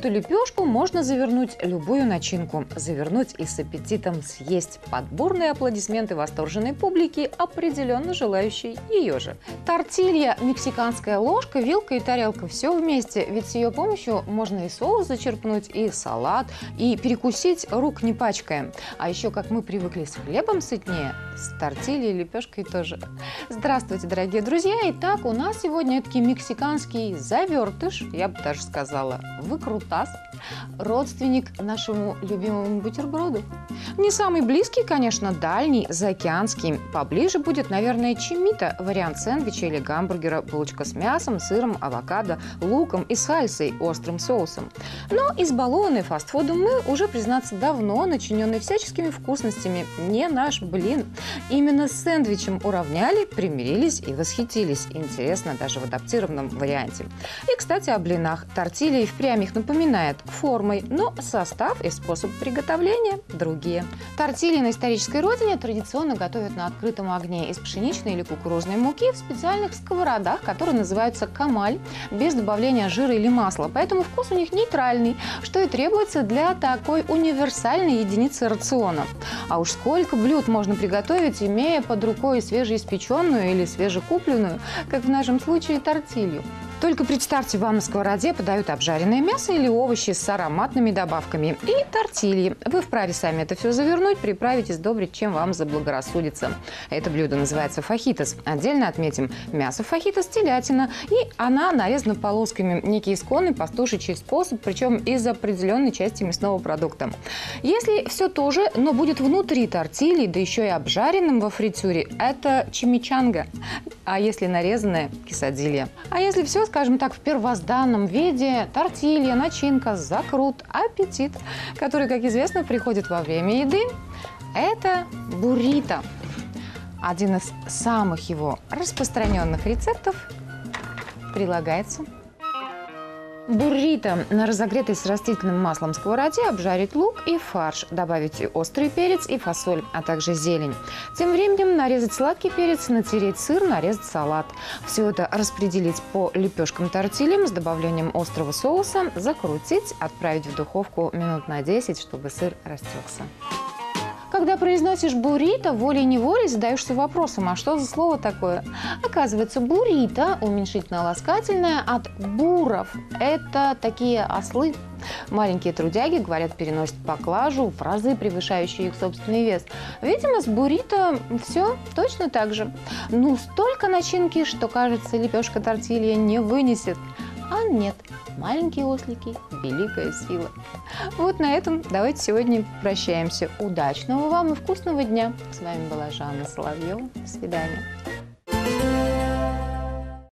эту лепешку можно завернуть любую начинку. Завернуть и с аппетитом съесть. Под бурные аплодисменты восторженной публики, определенно желающей ее же. Тортилья, мексиканская ложка, вилка и тарелка. Все вместе. Ведь с ее помощью можно и соус зачерпнуть, и салат, и перекусить рук не пачкая. А еще, как мы привыкли с хлебом сытнее, с тортильей и лепешкой тоже. Здравствуйте, дорогие друзья! Итак, у нас сегодня таки мексиканский завертыш, я бы даже сказала, выкрутас, родственник нашему любимому бутерброду. Не самый близкий, конечно, дальний, заокеанский. Поближе будет, наверное, чимита, вариант сэндвича или гамбургера, булочка с мясом, сыром, авокадо, луком и сальсой, острым соусом. Но избалованный фастфудом мы уже, признаться, давно начиненный всяческими вкусностями. Не наш блин. Именно с сэндвичем уравняли, примирились и восхитились. Интересно, даже в адаптированном варианте. И, кстати, о блинах. Тортилья и впрямь их напоминает формой, но состав и способ приготовления другие. Тортильи на исторической родине традиционно готовят на открытом огне из пшеничной или кукурузной муки в специальных сковородах, которые называются камаль, без добавления жира или масла. Поэтому вкус у них нейтральный, что и требуется для такой универсальной единицы рациона. А уж сколько блюд можно приготовить, имея под рукой свежеиспеченную или свежекупленную, как в нашем случае тортилью. Только представьте, вам на сковороде подают обжаренное мясо или овощи с ароматными добавками и тортильи. Вы вправе сами это все завернуть, приправить и сдобрить, чем вам заблагорассудится. Это блюдо называется фахитос. Отдельно отметим мясо фахитос, телятина, и она нарезана полосками. Некий исконный пастушечий способ, причем из определенной части мясного продукта. Если все то же, но будет внутри тортильи, да еще и обжаренным во фритюре, это чимичанга. А если нарезанное – кисадилья. А если все скажем так, в первозданном виде тортилья, начинка, закрут, аппетит, который, как известно, приходит во время еды. Это буррито. Один из самых его распространенных рецептов прилагается Буррито на разогретой с растительным маслом сковороде обжарить лук и фарш, добавить острый перец и фасоль, а также зелень. Тем временем нарезать сладкий перец, натереть сыр, нарезать салат. Все это распределить по лепешкам тортильям с добавлением острого соуса, закрутить, отправить в духовку минут на 10, чтобы сыр растекся. Когда произносишь буррито, волей-неволей задаешься вопросом, а что за слово такое? Оказывается, буррито, уменьшительно-ласкательное от буров. Это такие ослы, Маленькие трудяги, говорят, переносят поклажу в разы превышающие их собственный вес. Видимо, с буррито все точно так же. Ну, столько начинки, что, кажется, лепешка тортилья не вынесет. А нет, маленькие ослики – великая сила. Вот на этом давайте сегодня прощаемся. Удачного вам и вкусного дня. С вами была Жанна Соловьева. До свидания.